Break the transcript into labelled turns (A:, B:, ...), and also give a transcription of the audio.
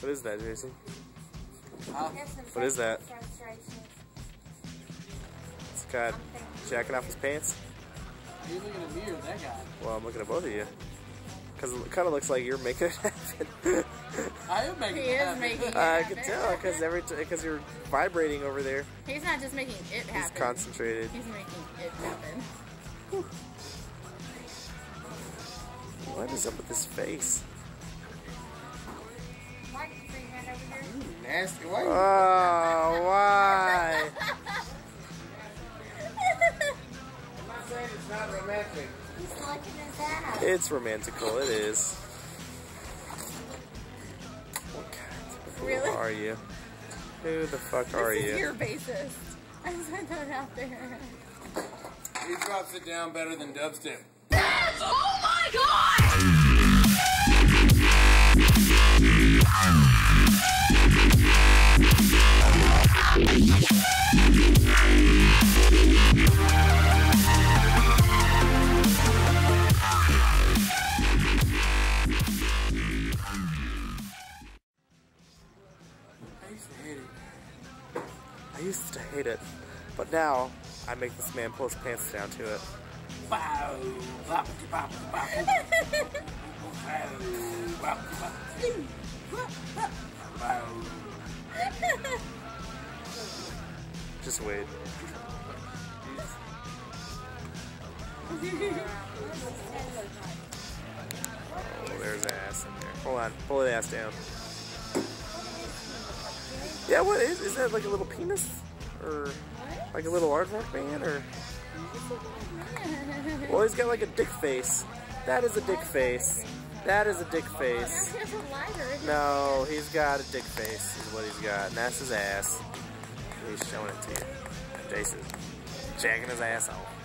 A: What is that, Jason?
B: Huh?
A: What is that? It's got jacking off his pants.
B: Are you looking at me or that guy?
A: Well, I'm looking at both of you. Because it kind of looks like you're making it happen.
B: I am making
C: He
B: it
C: is
B: happen.
C: making it
A: I
C: happen.
A: can tell because every because you're vibrating over there.
C: He's not just making it
A: He's
C: happen.
A: concentrated.
C: He's making it happen.
A: What is up with his face?
B: Ooh, nasty. Why?
A: Oh, why?
B: I'm not saying it's not romantic.
D: He's licking his ass.
A: It's romantical. It is. What kind of
C: Really?
A: are you? Who the fuck are
C: this is
A: you?
C: your basis. I sent that out there.
B: He drops it down better than dubstep. Used to hate it.
A: But now I make this man pull his pants down to it. Just wait. Oh, there's ass in there. Hold on, pull the ass down. Yeah, what is? Is that like a little penis, or like a little aardvark man, or? Well, he's got like a dick face. That is a dick face. That is a dick face.
C: Here's a lighter.
A: No, he's got a dick face. Is what he's got, and that's his ass. He's showing it to you. Jason, jacking his ass off.